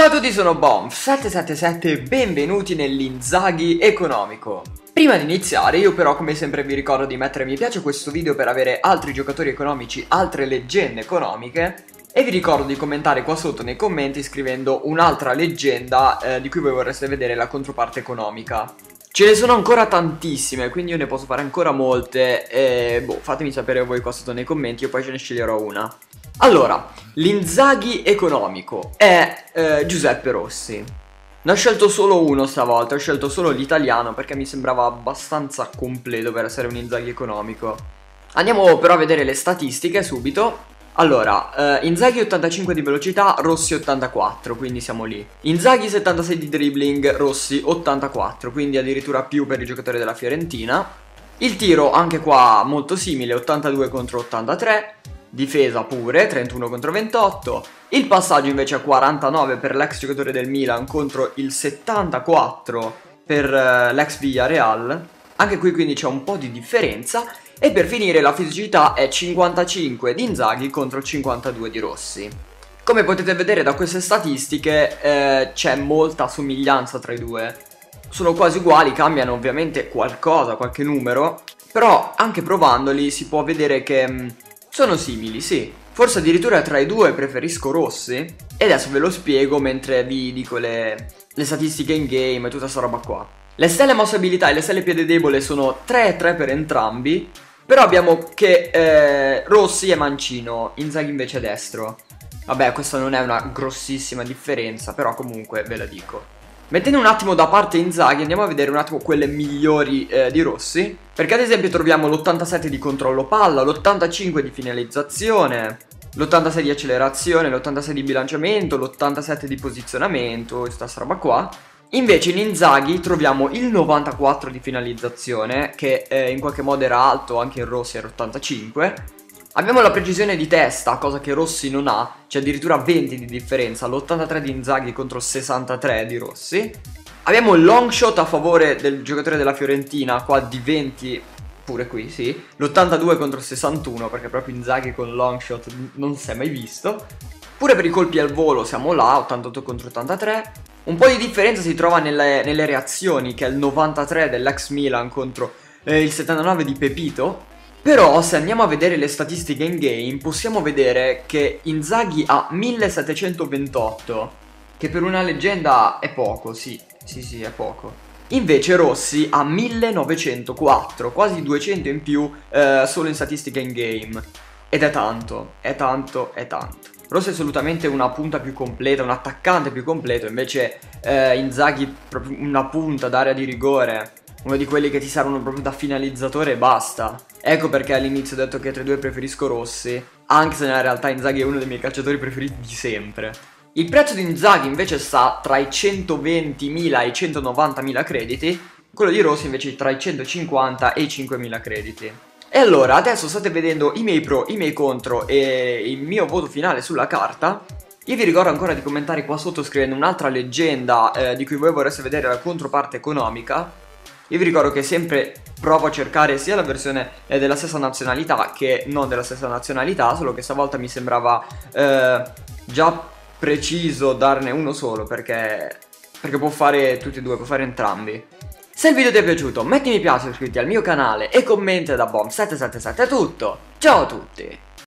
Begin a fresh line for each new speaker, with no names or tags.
Ciao a tutti, sono Bomb777 e benvenuti nell'Inzaghi economico. Prima di iniziare io però come sempre vi ricordo di mettere mi piace a questo video per avere altri giocatori economici, altre leggende economiche e vi ricordo di commentare qua sotto nei commenti scrivendo un'altra leggenda eh, di cui voi vorreste vedere la controparte economica. Ce ne sono ancora tantissime, quindi io ne posso fare ancora molte e boh, fatemi sapere voi qua sotto nei commenti, io poi ce ne sceglierò una. Allora, l'inzaghi economico è eh, Giuseppe Rossi. Ne ho scelto solo uno stavolta, ho scelto solo l'italiano perché mi sembrava abbastanza completo per essere un Inzaghi economico. Andiamo però a vedere le statistiche subito. Allora, eh, Inzaghi 85 di velocità, Rossi 84, quindi siamo lì. Inzaghi 76 di dribbling, Rossi 84, quindi addirittura più per i giocatori della Fiorentina. Il tiro anche qua molto simile, 82 contro 83 difesa pure, 31 contro 28, il passaggio invece a 49 per l'ex giocatore del Milan contro il 74 per uh, l'ex Villarreal, anche qui quindi c'è un po' di differenza, e per finire la fisicità è 55 di Inzaghi contro 52 di Rossi. Come potete vedere da queste statistiche eh, c'è molta somiglianza tra i due, sono quasi uguali, cambiano ovviamente qualcosa, qualche numero, però anche provandoli si può vedere che mm, sono simili, sì. Forse addirittura tra i due preferisco Rossi. E adesso ve lo spiego mentre vi dico le, le statistiche in game e tutta sta roba qua. Le stelle mossa abilità e le stelle piede debole sono 3 e 3 per entrambi. Però abbiamo che eh, Rossi è mancino, Inzaghi invece destro. Vabbè, questa non è una grossissima differenza, però comunque ve la dico. Mettendo un attimo da parte Inzaghi andiamo a vedere un attimo quelle migliori eh, di Rossi. Perché ad esempio troviamo l'87 di controllo palla, l'85 di finalizzazione L'86 di accelerazione, l'86 di bilanciamento, l'87 di posizionamento, questa roba qua. Invece in Inzaghi troviamo il 94 di finalizzazione che eh, in qualche modo era alto, anche in Rossi era 85 Abbiamo la precisione di testa, cosa che Rossi non ha, c'è addirittura 20 di differenza, l'83 di Inzaghi contro 63 di Rossi. Abbiamo il long shot a favore del giocatore della Fiorentina, qua di 20 pure qui, sì. L'82 contro 61, perché proprio Inzaghi con long shot non si è mai visto. Pure per i colpi al volo siamo là, 88 contro 83. Un po' di differenza si trova nelle, nelle reazioni, che è il 93 dell'ex Milan contro eh, il 79 di Pepito. Però se andiamo a vedere le statistiche in game possiamo vedere che Inzaghi ha 1728 Che per una leggenda è poco, sì, sì sì è poco. Invece Rossi ha 1904, quasi 200 in più eh, solo in statistiche in game. Ed è tanto, è tanto, è tanto. Rossi è assolutamente una punta più completa, un attaccante più completo Invece eh, Inzaghi proprio una punta d'area di rigore uno di quelli che ti servono proprio da finalizzatore e basta. Ecco perché all'inizio ho detto che tra i due preferisco Rossi, anche se nella realtà Inzaghi è uno dei miei calciatori preferiti di sempre. Il prezzo di Inzaghi invece sta tra i 120.000 e i 190.000 crediti, quello di Rossi invece tra i 150 e i 5.000 crediti. E allora, adesso state vedendo i miei pro, i miei contro e il mio voto finale sulla carta. Io vi ricordo ancora di commentare qua sotto scrivendo un'altra leggenda eh, di cui voi vorreste vedere la controparte economica io vi ricordo che sempre provo a cercare sia la versione eh, della stessa nazionalità che non della stessa nazionalità, solo che stavolta mi sembrava eh, già preciso darne uno solo perché, perché può fare tutti e due, può fare entrambi. Se il video ti è piaciuto metti mi piace, iscriviti al mio canale e commenta da Bomb777 è tutto. Ciao a tutti!